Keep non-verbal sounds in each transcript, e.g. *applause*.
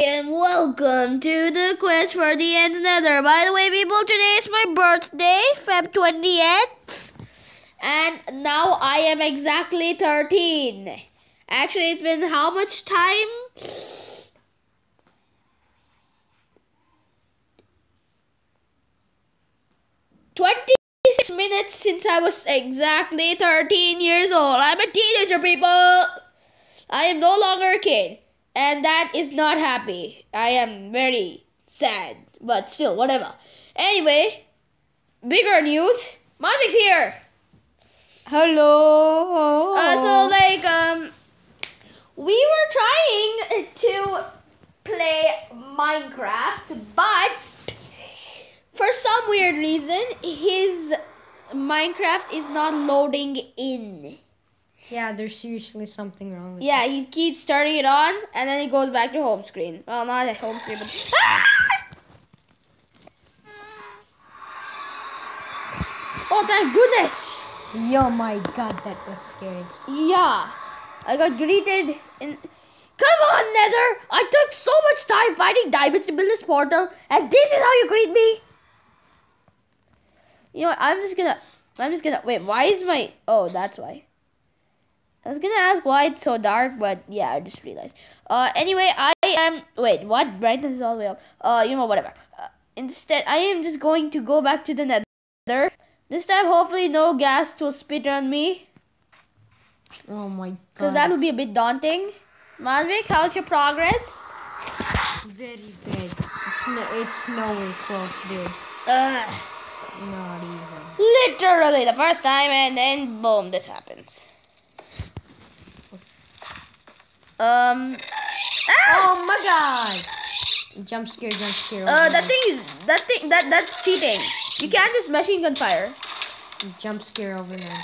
and welcome to the quest for the end nether. By the way, people, today is my birthday, Feb 28th. And now I am exactly 13. Actually, it's been how much time? Twenty-six minutes since I was exactly 13 years old. I'm a teenager, people. I am no longer a kid. And that is not happy. I am very sad. But still, whatever. Anyway, bigger news. Monvic's here. Hello. Uh, so like um, we were trying to play Minecraft, but for some weird reason, his Minecraft is not loading in. Yeah, there's seriously something wrong with Yeah, he keeps turning it on, and then he goes back to home screen. Well, not at home screen, but ah! oh, thank goodness! Yo, my god, that was scary. Yeah, I got greeted in. Come on, Nether! I took so much time finding diamonds to build this portal, and this is how you greet me. You know, what, I'm just gonna. I'm just gonna. Wait, why is my? Oh, that's why. I was gonna ask why it's so dark, but yeah, I just realized. Uh, anyway, I am. Wait, what? Brightness is all the way up. Uh, you know, whatever. Uh, instead, I am just going to go back to the Nether. This time, hopefully, no gas will spit on me. Oh my god. Because that'll be a bit daunting. Manvik, how's your progress? very bad. It's no, it's nowhere close, dude. Ugh, Not even. literally the first time, and then boom, this happens. Um. Ah! Oh my god. Jump scare, jump scare. Uh, that thing, that thing, that that's cheating. You can't just machine gun fire. Jump scare over there.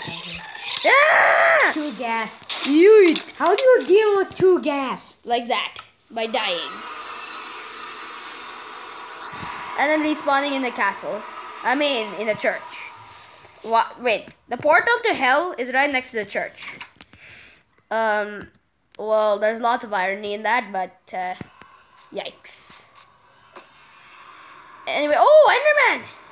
Ah! Two gas. Yeet. How do you deal with two gas? Like that, by dying. And then respawning in the castle. I mean, in the church. What? Wait, the portal to hell is right next to the church. Um, well, there's lots of irony in that, but uh, yikes. Anyway, oh, Enderman!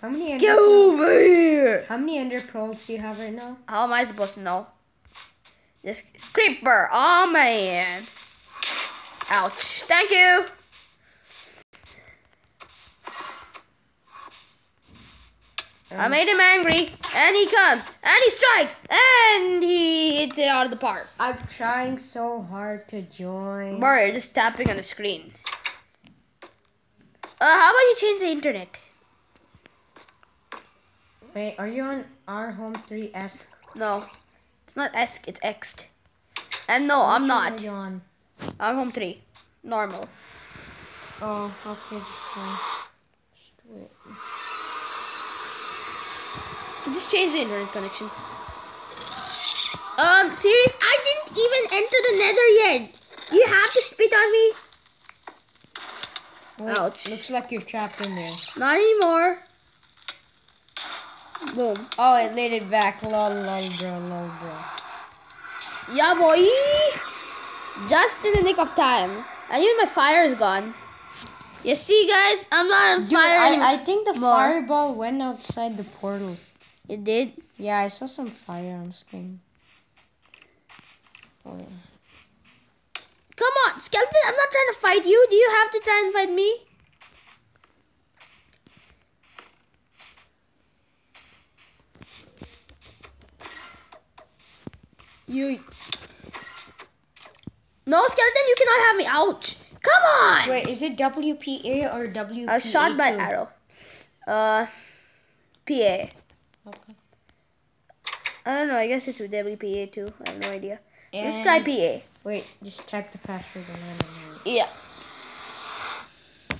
How many ender Get pearls? over here! How many ender pearls do you have right now? How am I supposed to know? This creeper. Oh man. Ouch. Thank you. I made him angry, and he comes, and he strikes, and he hits it out of the park. I'm trying so hard to join. Bro, you're just tapping on the screen. Uh, how about you change the internet? Wait, are you on our home 3S? No, it's not X, it's X. And no, I'm not. Are you on? I'm home three, normal. Oh, okay, just wait. Just wait. Just change the internet connection. Um, serious? I didn't even enter the nether yet. You have to spit on me? Wait, Ouch. Looks like you're trapped in there. Not anymore. Boom. Oh, it laid it back. Lol, lol, bro, lol, bro. Yeah, boy. Just in the nick of time. And even my fire is gone. You see, guys? I'm not on Dude, fire anymore. I, I think the More. fireball went outside the portal. It did? Yeah, I saw some fire on screen. Oh, yeah. Come on, skeleton. I'm not trying to fight you. Do you have to try and fight me? You. No, skeleton, you cannot have me. Ouch. Come on. Wait, is it WPA or WPA? Was shot by arrow. Uh, PA. Okay. I don't know. I guess it's with WPA too. I have no idea. And- try PA. Wait, just type the password and know. Yeah.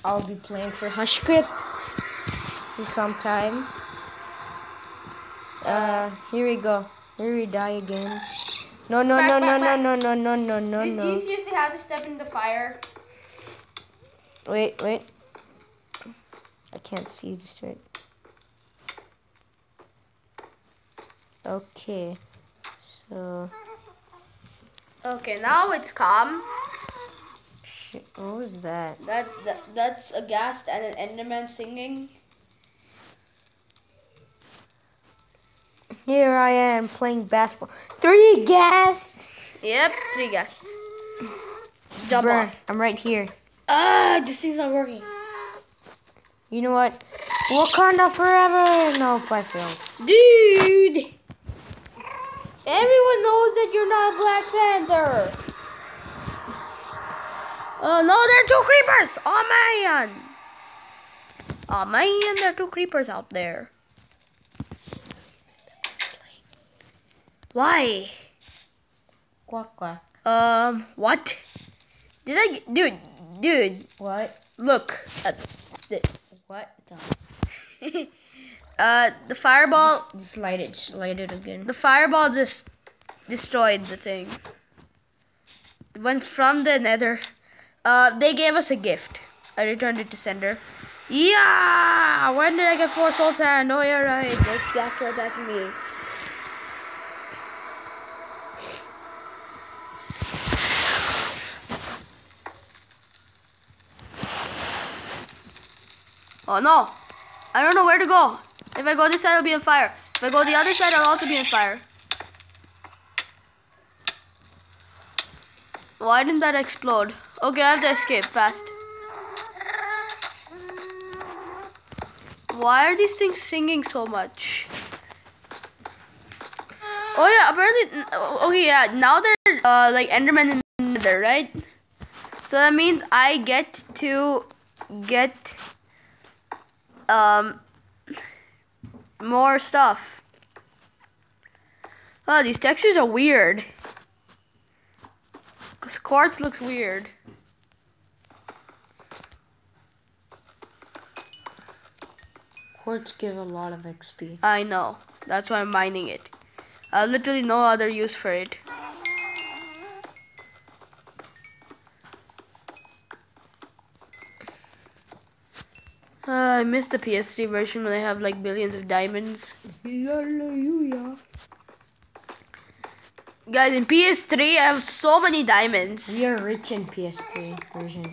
I'll be playing for Hushkit for some time. Uh, here we go. Here we die again. No, no, Back, no, back, no, back. no, no, no, no, no, no, no. seriously have to step in the fire? Wait, wait. I can't see this right. Okay. So Okay, now it's calm. Shit, what was that? That, that that's a ghast and an Enderman singing. Here I am playing basketball. Three ghasts. Yep, three ghasts. Jump Bruh, off. I'm right here. Ah, this thing's not working. You know what? Wakanda forever. Nope, I failed. Dude! Everyone knows that you're not Black Panther. Oh no, there are two creepers! Oh man! Oh man, there are two creepers out there. Why? Quack quack. Um, what? Did I, dude, dude, What? look at this. What? *laughs* uh, the fireball, Just light it. Just light it again. the fireball just destroyed the thing. It went from the nether. Uh, they gave us a gift. I returned it to sender. Yeah! When did I get four soul sand? Oh, you're right. There's Gasper attacking me. Oh no! I don't know where to go. If I go this side, I'll be on fire. If I go the other side, I'll also be on fire. Why didn't that explode? Okay, I have to escape fast. Why are these things singing so much? Oh yeah, apparently. Okay, yeah. Now they're uh, like Enderman in there, right? So that means I get to get um more stuff. Oh, these textures are weird. Cause quartz looks weird. Quartz give a lot of XP. I know. That's why I'm mining it. I have literally no other use for it. Uh, I miss the PS3 version when I have like billions of diamonds. Hallelujah. Guys, in PS3 I have so many diamonds. We are rich in PS3 version.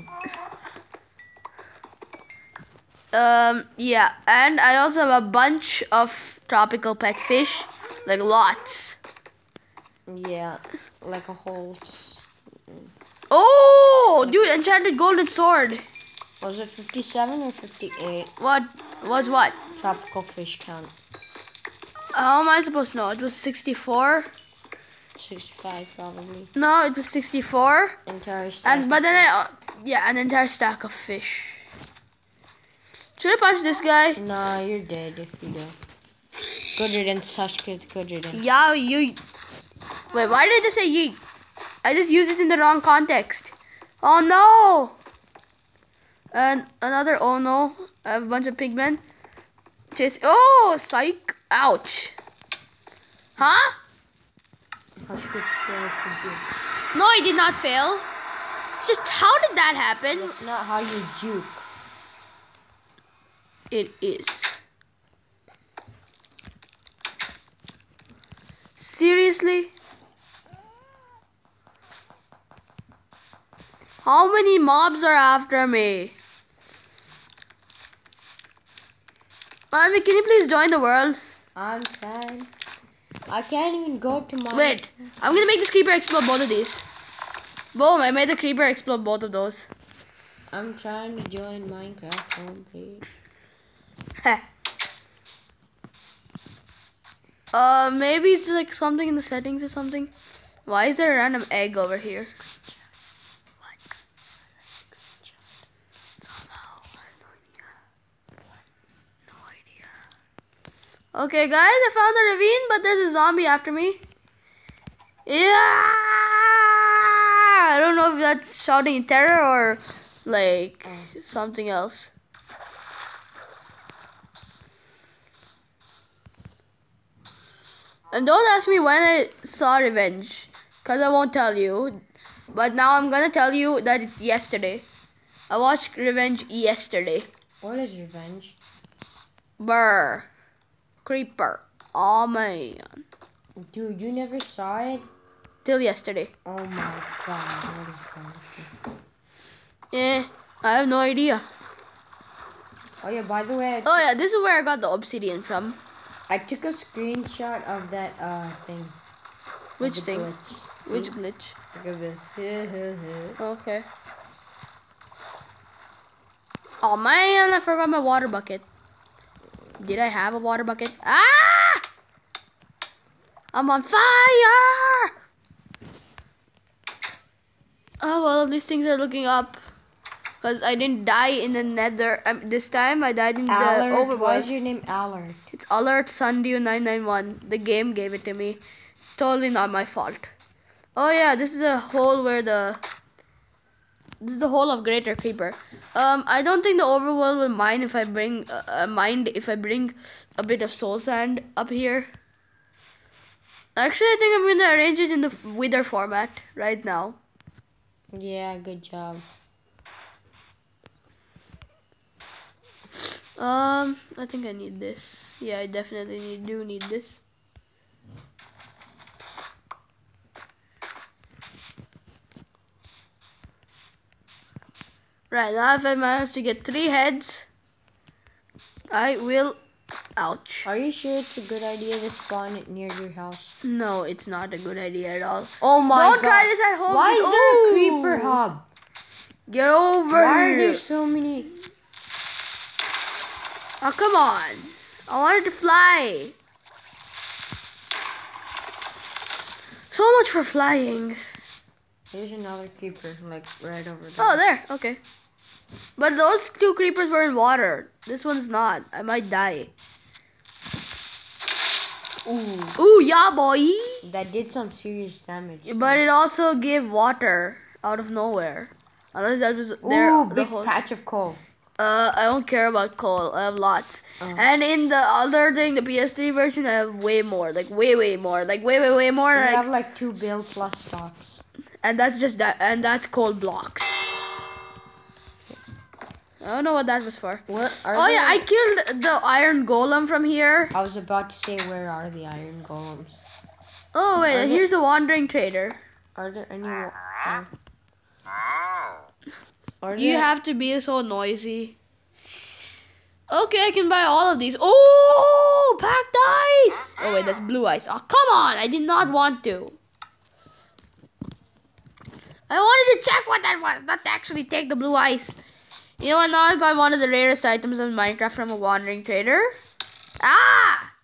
Um, yeah, and I also have a bunch of tropical pet fish, like lots. Yeah, like a whole. Oh, dude, enchanted golden sword. Was it 57 or 58? What was what? Tropical fish count. How am I supposed to know? It was 64. 65 probably. No, it was 64. Entire stack And but then I, uh, yeah, an entire stack of fish. Should I punch this guy? Nah, you're dead if you do. Good riddance, Hushkit, good riddance. Yeah, you. Wait, why did I just say yeet? I just used it in the wrong context. Oh no! And another oh no. I have a bunch of pigmen. Chase. Oh, psych. Ouch. Huh? Hushkit failed to do. No, I did not fail. It's just how did that happen? That's not how you juke. It is. Seriously? How many mobs are after me? Manvi, can you please join the world? I'm trying. I can't even go to my. Wait, I'm gonna make this creeper explode both of these. Boom, I made the creeper explode both of those. I'm trying to join Minecraft home page. Heh. uh, maybe it's like something in the settings or something. Why is there a random egg over here? What? Somehow, I have no idea. No idea. Okay, guys, I found a ravine, but there's a zombie after me. Yeah! I don't know if that's shouting in terror or like something else. And don't ask me when I saw Revenge, because I won't tell you. But now I'm gonna tell you that it's yesterday. I watched Revenge yesterday. What is revenge? Brr. Creeper. Oh man. Dude, you never saw it? till yesterday. Oh my god. What is wrong with you? Yeah, I have no idea. Oh yeah, by the way, Oh yeah, this is where I got the obsidian from. I took a screenshot of that uh thing. Which thing? glitch. Which glitch? Look at this. *laughs* Okay. Oh man, I forgot my water bucket. Did I have a water bucket? Ah! I'm on fire! Oh well, these things are looking up. Cause I didn't die in the nether. Um, this time I died in the Allard, why overworld. is your name Alert? It's Alert Sundew 991. The game gave it to me. It's totally not my fault. Oh yeah, this is a hole where the this is the hole of Greater Creeper. Um, I don't think the overworld will mind if I bring uh, uh, mind if I bring a bit of soul sand up here. Actually, I think I'm gonna arrange it in the wither format right now. Yeah, good job. Um, I think I need this. Yeah, I definitely need, do need this. Right, now if I manage to get three heads, I will... Ouch. Are you sure it's a good idea to spawn it near your house? No, it's not a good idea at all. Oh my Don't god. try this at home. Why is there a creeper hub? Get over Why are there so many? Oh, come on. I wanted to fly. So much for flying. There's another creeper, like right over there. Oh, there. Okay. But those two creepers were in water. This one's not. I might die. Ooh, Ooh, yeah, boy. that did some serious damage. But it also gave water out of nowhere. Unless that was there. Ooh, big whole- patch of coal. Uh, I don't care about coal. I have lots. Oh. And in the other thing, the PS3 version, I have way more. Like way, way more. Like way, way, way more. I Like, have like two bill plus stocks. and that's just that. And that's coal blocks. I don't know what that was for. Where are Oh yeah, I killed the iron golem from here. I was about to say, where are the iron golems? Oh Are wait, there- here's a wandering trader. Are there any? Uh, are You there- have to be so noisy. Okay, I can buy all of these. Oh, packed ice. Oh wait, that's blue ice. Oh come on, I did not want to. I wanted to check what that was, not to actually take the blue ice. You know what? Now I got one of the rarest items of Minecraft from a wandering trader. Ah!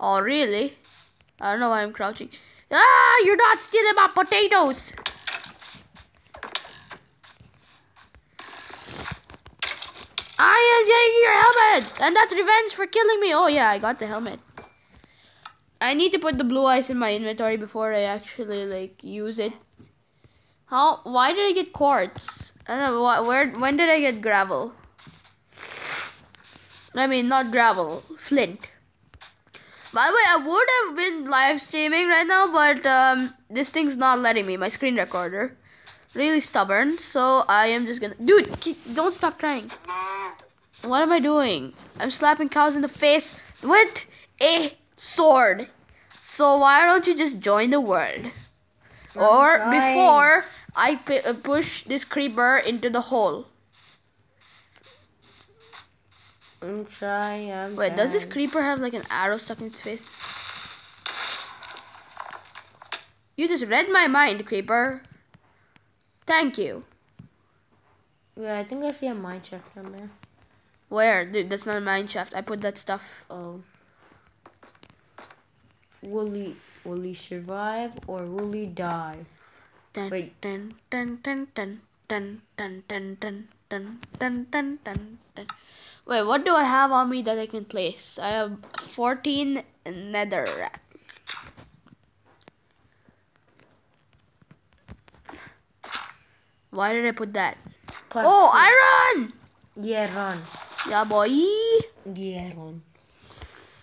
Oh really? I don't know why I'm crouching. Ah! You're not stealing my potatoes. I am getting your helmet, and that's revenge for killing me. Oh yeah, I got the helmet. I need to put the blue ice in my inventory before I actually like use it. How? Why did I get quartz? I don't know. wh- Where? When did I get gravel? I mean, not gravel, flint. By the way, I would have been live streaming right now, but um, this thing's not letting me. My screen recorder, really stubborn. So I am just gonna, dude, don't stop trying. What am I doing? I'm slapping cows in the face with a sword. So why don't you just join the world? or trying. before I uh, push this creeper into the hole. I'm trying. I'm Wait, does this creeper have like an arrow stuck in its face? You just read my mind, creeper. Thank you. Yeah, I think I see a mine shaft down there. Where? Dude, that's not a mine shaft. I put that stuff. Oh. Will he will he survive or will he die? Dun, Wait. Dun, dun, dun, dun, dun, dun, dun, dun, dun, dun, dun, dun, dun. Wait, what do I have on me that I can place? I have 14 netherrack. Why did I put that? Plus Oh, two. iron! Yeah, run. Yeah, boy. Yeah, run.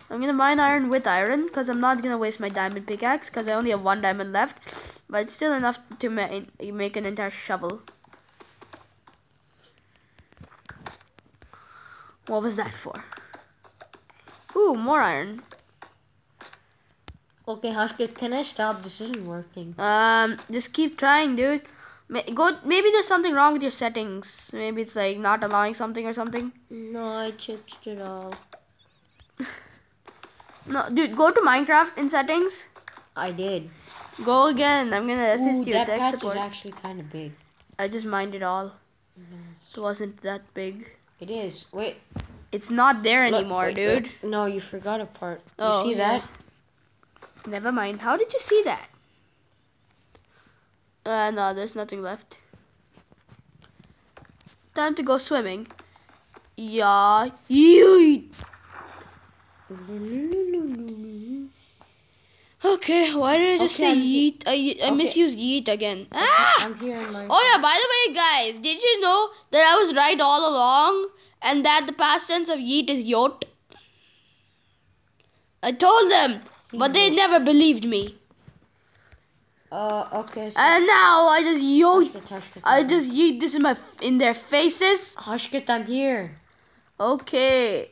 I'm gonna mine iron with iron because I'm not gonna waste my diamond pickaxe because I only have one diamond left, but it's still enough to ma- make an entire shovel. What was that for? Ooh, more iron. Okay, Hushkit, can I stop? This isn't working. Um, just keep trying, dude. May- Go. Maybe there's something wrong with your settings. Maybe it's like not allowing something or something. No, I checked it all. *laughs* No, dude. Go to Minecraft in settings. I did. Go again. I'm gonna assist Ooh, you. that patch support. is actually kind of big. I just mined it all. Nice. It wasn't that big. It is. Wait. It's not there look, anymore, wait, dude. wait. No, you forgot a part. You Oh, see yeah. that? Never mind. How did you see that? Uh, no, there's nothing left. Time to go swimming. Yeah. Yeet. Okay, why did I just Okay, say I'm yeet? I, I Okay. misused yeet again. Ah! I'm here. Oh yeah, by the way, guys, did you know that I was right all along and that the past tense of yeet is yot? I told them, but they never believed me. Uh, okay. So And now I just Hushkit, I just yeet this in my in their faces. Hushkit, I'm here. Okay.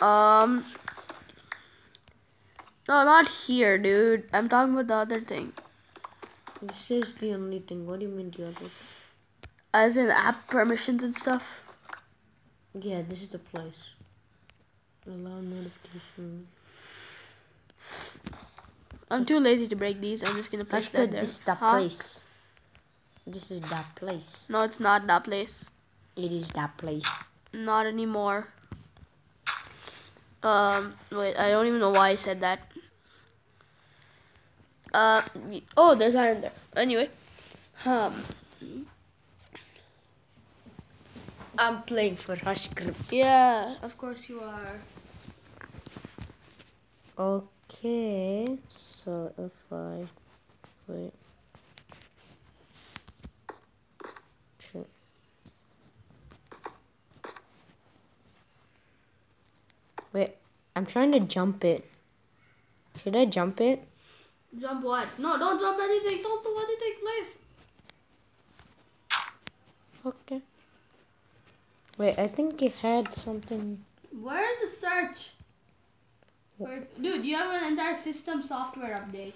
Um No, not here, dude. I'm talking about the other thing. This is the only thing. What do you mean the other thing? As in app permissions and stuff. Yeah, this is the place. Allow notification. I'm too lazy to break these. I'm just gonna place that Hushkit, there. this is the Huh? place. This is that place. No, it's not that place. It is that place. Not anymore. Um, wait, I don't even know why I said that. Uh, oh, there's iron there. Anyway, um, I'm playing for Hushkit. yeah, of course you are. Okay, so if I wait. Shit. Wait, I'm trying to jump it. Should I jump it? Jump what? No, don't jump anything. Don't do anything, please. Okay. Wait, I think it had something. Where is the search? Where, dude, you have an entire system software update.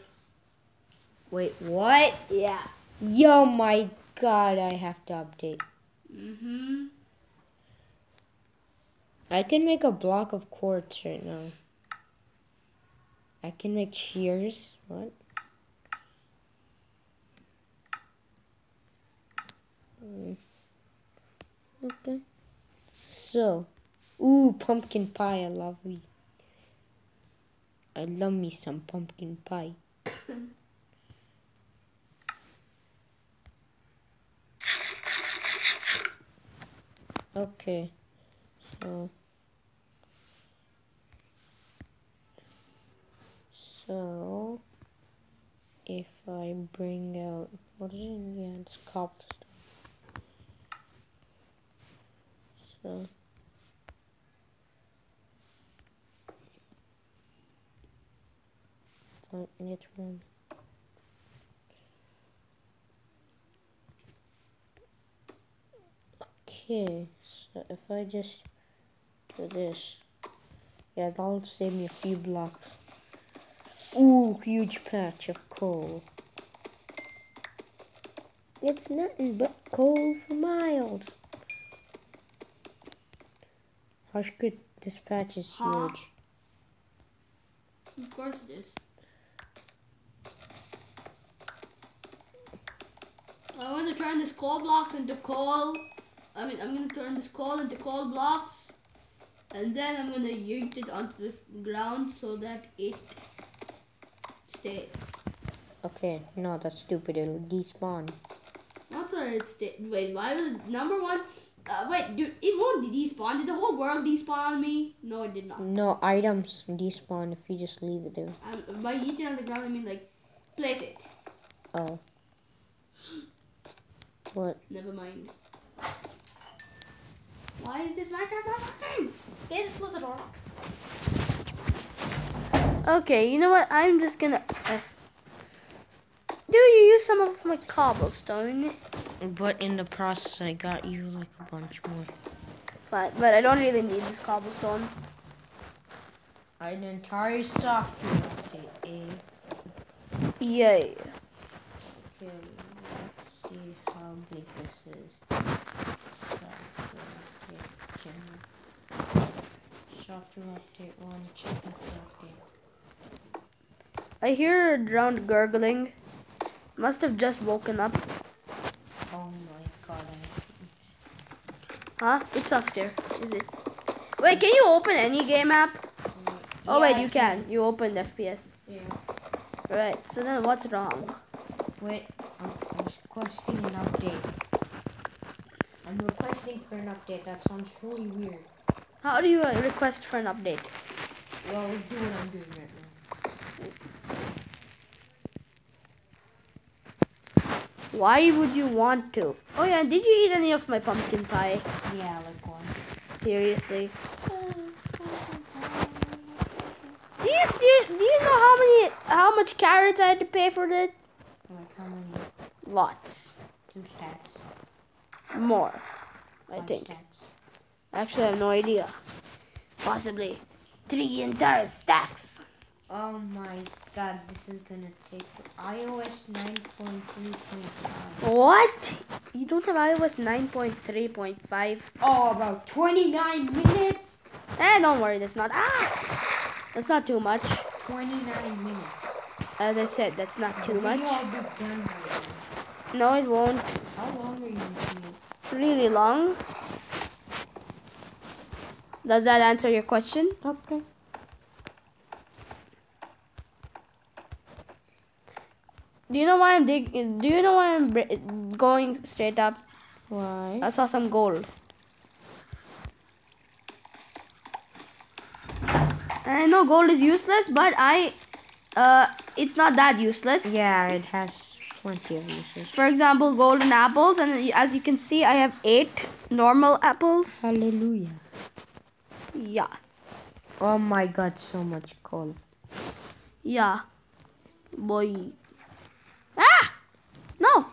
Wait, what? Yeah. Yo, my god, I have to update. Mm-hmm. I can make a block of quartz right now. I can make shears. What? Okay. So, ooh, pumpkin pie. I love me. I love me some pumpkin pie. *coughs* Okay. So. So, if I bring out, what is it? Yeah, it's cobblestone. So, let run. Okay, so if I just do this, yeah, that'll save me a few blocks. Ooh, huge patch of coal. It's nothing but coal for miles. Hush, good. This patch is Huh? huge. Of course it is. I want to turn this coal blocks into coal. I mean, I'm gonna turn this coal into coal blocks, and then I'm gonna yank it onto the ground so that it stays. Okay, no, that's stupid. It'll despawn. Not so that it stays. Wait, why was number one? Uh, wait, dude, it won't despawn. Did the whole world despawn on me? No, it did not. No, items despawn if you just leave it there. Um, by yeeting on the ground, I mean like place it. Oh. What? Never mind. Why is this Minecraft not working? Okay, just close the door. Okay, you know what? I'm just gonna. Uh, do you use some of my cobblestone? But in the process, I got you like a bunch more. Fine, but I don't really need this cobblestone. I an entire software update. Eh? Yay. Okay, let's see how big this is. Software update. Software update update. I hear a drowned gurgling. Must have just woken up. Oh my god, Huh? It's up there. Is it? Wait, can you open any game app? I... Oh wait, you can. You opened FPS. Yeah. Right. So then what's wrong? Wait, I'm, I'm requesting an update. I'm requesting for an update. That sounds really weird. How do you uh, request for an update? Well, do what I'm doing right now. Why would you want to? Oh yeah, did you eat any of my pumpkin pie? Yeah, like one. Seriously? *laughs* Do you see? Do you know how many, how much carrots I had to pay for that? Like how many? Lots Two stacks. more. I Five think. Stacks. Actually, I have no idea. Possibly three entire stacks. Oh my god, this is gonna take iOS 9.3.5. What? You don't have iOS 9.3.5? Oh, about 29 minutes? Eh, don't worry. That's not. Ah, that's not too much. 29 minutes. As I said, that's not too much. I'll be done. No, it won't. How long are you making? Really long. Does that answer your question? Okay. Do you know why I'm dig? Do you know why I'm going straight up? Why? I saw some gold. I know gold is useless, but I, uh, it's not that useless. Yeah, it has plenty of uses. For example, golden apples, and as you can see, I have eight normal apples. Hallelujah. Yeah, Oh my god, so much coal. yeah, boy. Ah, no.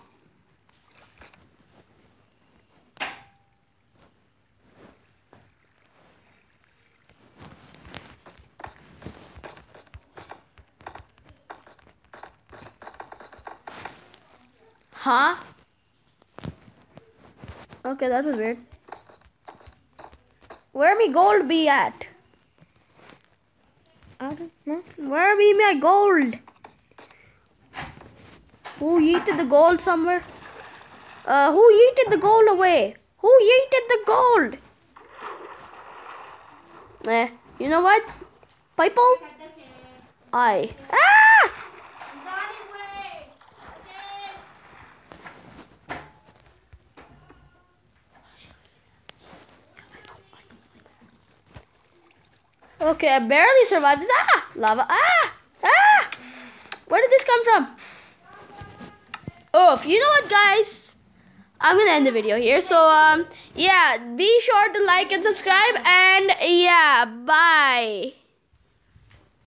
Huh? Okay, that was weird. Where me gold be at? I don't know. Where be my gold? Who yeeted the gold somewhere? Uh, who yeeted the gold away? Who yeeted the gold? Eh, you know what? People? I. Ah! Okay, I barely survived this. Ah! Lava. Ah! Ah! Where did this come from? Oh, you know what, guys? I'm gonna end the video here. So, um, yeah, be sure to like and subscribe. And, yeah, bye.